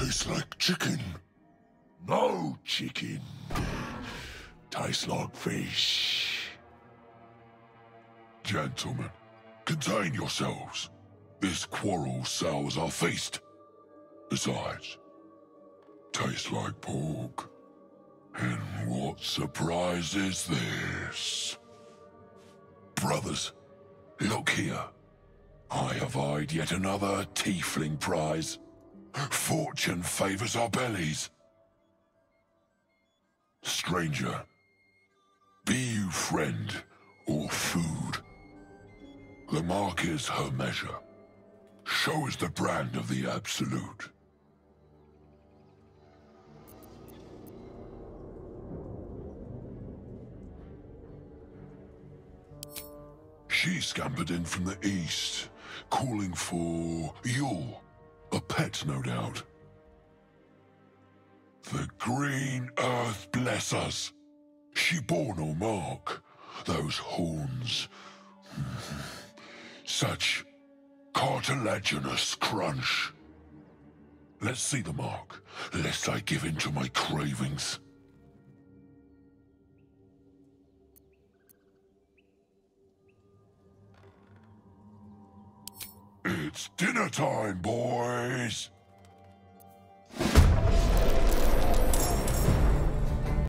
Tastes like chicken. No chicken. Tastes like fish. Gentlemen, contain yourselves. This quarrel sours our feast. Besides, tastes like pork. And what surprise is this? Brothers, look here. I have eyed yet another tiefling prize. Fortune favors our bellies. Stranger, be you friend or food. The mark is her measure. Show us the brand of the absolute. She scampered in from the east, calling for you, a pet no doubt. The green earth bless us. She bore no mark. Those horns. Such cartilaginous crunch. Let's see the mark, lest I give in to my cravings. It's dinner time, boys!